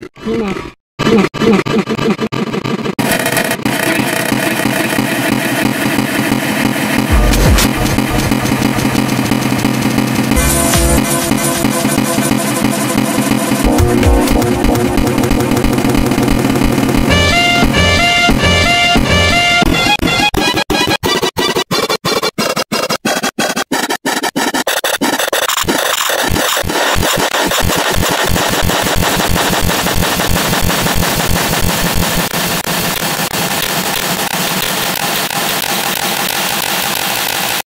今、今、今、今、今、